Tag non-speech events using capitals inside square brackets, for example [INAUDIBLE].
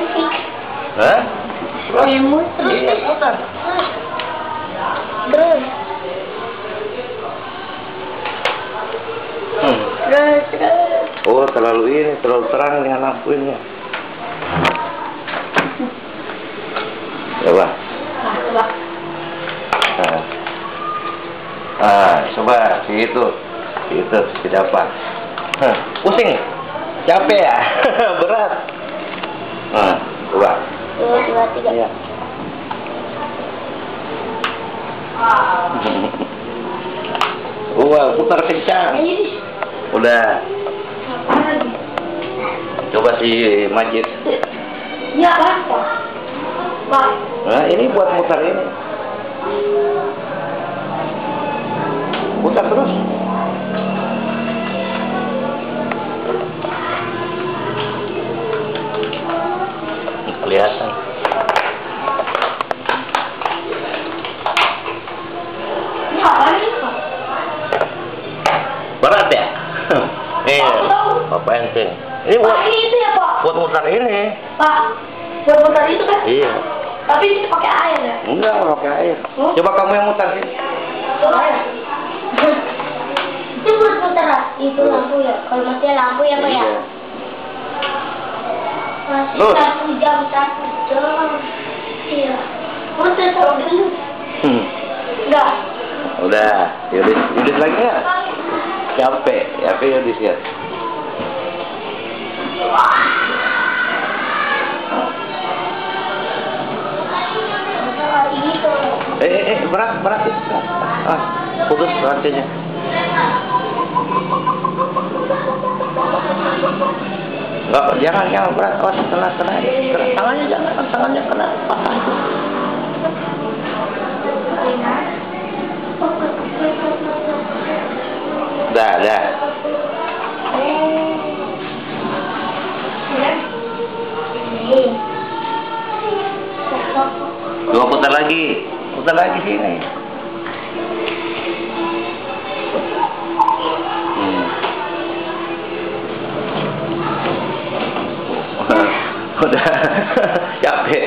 musik. Hah? Musik. Iya, putar. Terus, Hmm. terus, terus. Oh, terlalu ini, terlalu terang dengan lampu ini. Coba. Coba. Nah. Ah, coba situ. Situ, tidak apa. Hah, Pusing. Capek ya? [LAUGHS] Nah, coba. Dua, dua, tiga. Iya. [LAUGHS] Wah, putar kencang. Udah. Coba si Majid. Ya, apa? Pak. Nah, ini buat mutar ini. Putar terus. Kelihatan. Ini Pak? Berat ya? Tahu. apa enteng. Ini Pak, buat ini itu ya, Pak? buat mutar ini. Pak, buat mutar itu kan? Iya. Tapi itu pakai air ya? Enggak, pakai air. Oh. Coba kamu yang mutar sini. Air. [LAUGHS] itu buat mutar itu lampu ya? Kalau mati lampu ya, Pak ya? Iya. Masih Loh. satu jam, satu. Iya. Hmm. Enggak. Udah, Yudis, Yudis lagi nggak? Capek, capek Yudis ya. Eh, eh, eh, berat, berat, ya. Ah, putus rantainya. Enggak, jangan, jangan berat. Awas, kena, kena, kena. Tangannya jangan, tangannya kena patah. Dah, dah. Dua putar lagi, putar lagi sini. Udah [LAUGHS] capek.